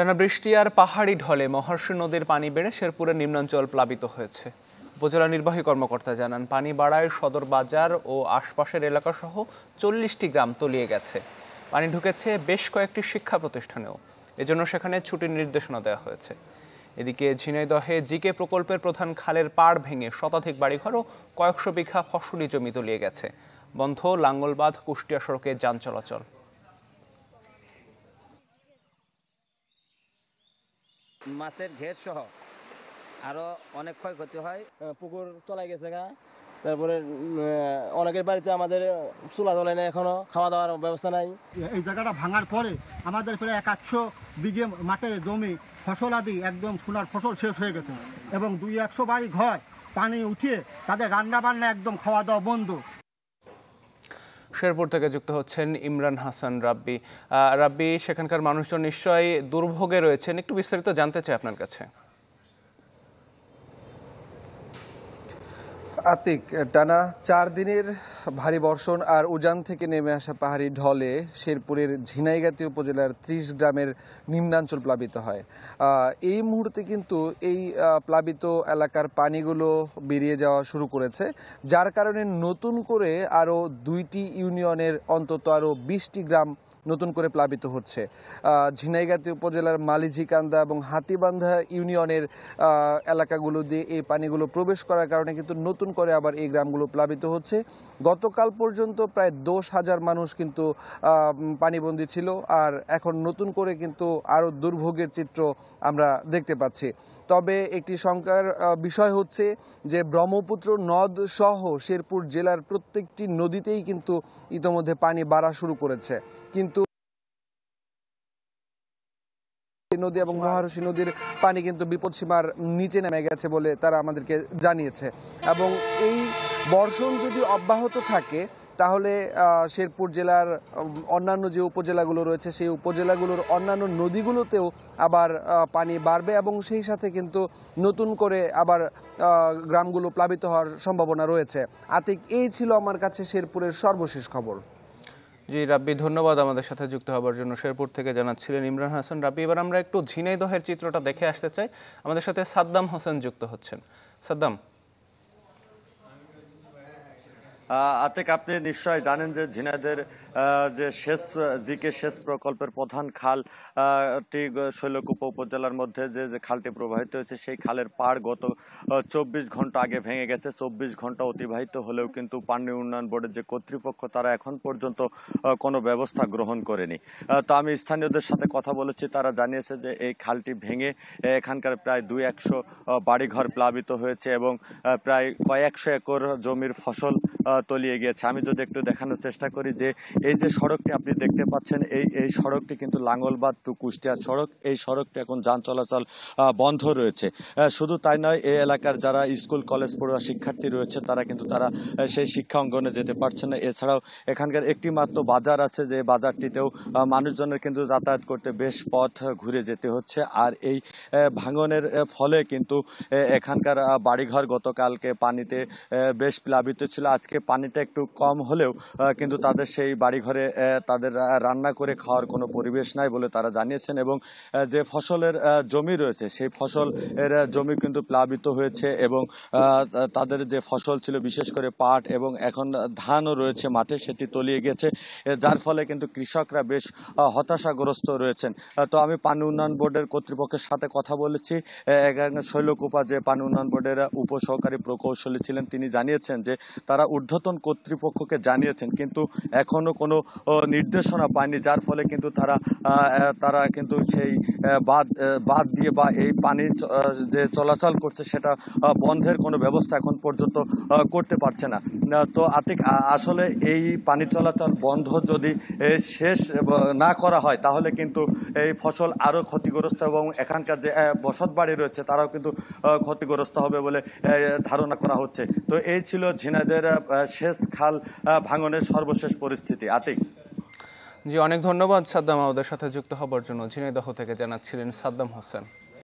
টানা বৃষ্টি আর পাহাড়ি ঢলে মহর্ষি নদীর পানি বেড়ে শেরপুরের নিম্নাঞ্চল প্লাবিত হয়েছে। উপজেলা নির্বাহী কর্মকর্তা জানান, পানি বাড়ায় সদর বাজার ও আশপাশের এলাকাসহ চল্লিশটি গ্রাম তলিয়ে গেছে। পানি ঢুকেছে বেশ কয়েকটি শিক্ষা প্রতিষ্ঠানেও। এজন্য সেখানে ছুটির নির্দেশনা দেওয়া হয়েছে। এদিকে ঝিনাইদহে জিকে প্রকল্পের প্রধান খালের পাড় ভেঙে শতাধিক বাড়িঘর ও কয়েকশো বিঘা ফসলি জমি তলিয়ে গেছে। বন্ধ লাঙ্গলবাঁধ কুষ্টিয়া সড়কে যান চলাচল। মাছের ঘের সহ আরও অনেক ক্ষয়ক্ষতি হয়। পুকুর তলায় গেছে গা। তারপরে অনেকের বাড়িতে আমাদের চুলা চলে না এখনও খাওয়া দাওয়ার ব্যবস্থা নাই। এই জায়গাটা ভাঙার পরে আমাদের প্রায় একাশো বিঘে মাঠে জমি ফসল আদি একদম সোনার ফসল শেষ হয়ে গেছে। এবং দুই একশো বাড়ি ঘর পানি উঠিয়ে তাদের রান্না বান্না একদম খাওয়া দাওয়া বন্ধ। শেরপুর থেকে যুক্ত হচ্ছেন ইমরান হাসান রাব্বি। রাব্বি, সেখানকার মানুষজন নিশ্চয়ই দুর্ভোগে রয়েছেন। একটু বিস্তারিত জানতে চাই আপনার কাছে। আতিক, টানা চার দিনের ভারী বর্ষণ আর উজান থেকে নেমে আসা পাহাড়ি ঢলে শেরপুরের ঝিনাইগাতি উপজেলার ত্রিশ গ্রামের নিম্নাঞ্চল প্লাবিত হয়। এই মুহূর্তে কিন্তু এই প্লাবিত এলাকার পানিগুলো বেরিয়ে যাওয়া শুরু করেছে, যার কারণে নতুন করে আরও দুইটি ইউনিয়নের অন্তত আরও বিশটি গ্রাম নতুন করে প্লাবিত হচ্ছে। ঝিনাইগাতি উপজেলার মালিঝিকান্দা এবং হাতিবান্ধা ইউনিয়নের এলাকাগুলো দিয়ে এই পানিগুলো প্রবেশ করার কারণে কিন্তু নতুন করে আবার এই গ্রামগুলো প্লাবিত হচ্ছে। গতকাল পর্যন্ত প্রায় দশ হাজার মানুষ কিন্তু পানিবন্দী ছিল আর এখন নতুন করে কিন্তু আরও দুর্ভোগের চিত্র আমরা দেখতে পাচ্ছি। তবে একটি শঙ্কার বিষয় হচ্ছে যে ব্রহ্মপুত্র নদ সহ শেরপুর জেলার প্রত্যেকটি নদীতেই কিন্তু ইতোমধ্যে পানি বাড়া শুরু করেছে। কিন্তু নদী এবং মহারশী নদীর পানি কিন্তু বিপদসীমার নিচে নেমে গেছে বলে তারা আমাদেরকে জানিয়েছে। এবং এই বর্ষণ যদি অব্যাহত থাকে, তাহলে শেরপুর জেলার অন্যান্য যে উপজেলাগুলো রয়েছে, সেই উপজেলাগুলোর অন্যান্য নদীগুলোতেও আবার পানি বাড়বে এবং সেই সাথে কিন্তু নতুন করে আবার গ্রামগুলো প্লাবিত হওয়ার সম্ভাবনা রয়েছে। আতিক, এই ছিল আমার কাছে শেরপুরের সর্বশেষ খবর। জি, রাব্বি, ধন্যবাদ আমাদের সাথে যুক্ত হওয়ার জন্য। শেরপুর থেকে জানাচ্ছিলেন ইমরান হাসান। রাব্বি, এবার আমরা একটু ঝিনাইদহের চিত্রটা দেখে আসতে চাই। আমাদের সাথে সাদ্দাম হোসেন যুক্ত হচ্ছেন। সাদ্দাম। আতেক, আপনি নিশ্চয় জানেন যে ঝিনাইদের যে শেষ, জিকে শেষ প্রকল্পের প্রধান খাল টি শৈলকুপা উপজেলার মধ্যে যে যে খালটি প্রবাহিত হয়েছে, সেই খালের পাড় গত চব্বিশ ঘণ্টা আগে ভেঙে গেছে। চব্বিশ ঘণ্টা অতিবাহিত হলেও কিন্তু পানি উন্নয়ন বোর্ডের যে কর্তৃপক্ষ, তারা এখন পর্যন্ত কোনো ব্যবস্থা গ্রহণ করেনি। তো আমি স্থানীয়দের সাথে কথা বলেছি, তারা জানিয়েছে যে, এই খালটি ভেঙে এখানকার প্রায় দুই একশো বাড়িঘর প্লাবিত হয়েছে এবং প্রায় কয়েকশো একর জমির ফসল তলিয়ে গিয়েছে। আমি যদি একটু দেখানোর চেষ্টা করি যে এই যে সড়কটি আপনি দেখতে পাচ্ছেন, এই এই সড়কটি কিন্তু লাঙ্গলবাদ টু কুষ্টিয়া সড়ক। এই সড়কটি এখন যান চলাচল বন্ধ রয়েছে। শুধু তাই নয়, এই এলাকার যারা স্কুল, কলেজ পড়ুয়া শিক্ষার্থী রয়েছে, তারা কিন্তু তারা সেই শিক্ষা অঙ্গনে যেতে পারছে না। এছাড়াও এখানকার একটি মাত্র বাজার আছে, যে বাজারটিতেও মানুষজনের কিন্তু যাতায়াত করতে বেশ পথ ঘুরে যেতে হচ্ছে। আর এই ভাঙনের ফলে কিন্তু এখানকার বাড়িঘর গতকালকে পানিতে বেশ প্লাবিত ছিল। আজকে পানিটা একটু কম হলেও কিন্তু তাদের সেই বাড়িঘরে তাদের রান্না করে খাওয়ার কোনো পরিবেশ নাই বলে তারা জানিয়েছেন এবং যে ফসলের জমি রয়েছে সেই ফসল এর জমি কিন্তু প্লাবিত হয়েছে এবং তাদের যে ফসল ছিল বিশেষ করে পাট এবং এখন ধানও রয়েছে মাঠে সেটি তলিয়ে গেছে যার ফলে কিন্তু কৃষকরা বেশ হতাশাগ্রস্ত রয়েছেন। তো আমি পানি উন্নয়ন বোর্ডের কর্তৃপক্ষের সাথে কথা বলেছি। শৈলকুপা যে পানি উন্নয়ন বোর্ডের উপসহকারী প্রকৌশলী ছিলেন তিনি জানিয়েছেন যে তারা ঊর্ধ্বতন কর্তৃপক্ষকে জানিয়েছেন, কিন্তু এখনও কোনো নির্দেশনা পায়নি, যার ফলে কিন্তু তারা তারা কিন্তু সেই বাদ বাদ দিয়ে বা এই পানি যে চলাচল করছে সেটা বন্ধের কোনো ব্যবস্থা এখন পর্যন্ত করতে পারছে না। তো আতিক আসলে এই পানি চলাচল বন্ধ যদি শেষ না করা হয়, তাহলে কিন্তু এই ফসল আরও ক্ষতিগ্রস্ত এবং এখানকার যে বসত বাড়ি রয়েছে, তারাও কিন্তু ক্ষতিগ্রস্ত হবে বলে ধারণা করা হচ্ছে। তো এই ছিল ঝিনাইদের শেষ খাল ভাঙনের সর্বশেষ পরিস্থিতি। আতিক। জি, অনেক ধন্যবাদ সাদ্দাম আমাদের সাথে যুক্ত হবার জন্য। ঝিনাইদহ থেকে জানাচ্ছিলেন সাদ্দাম হোসেন।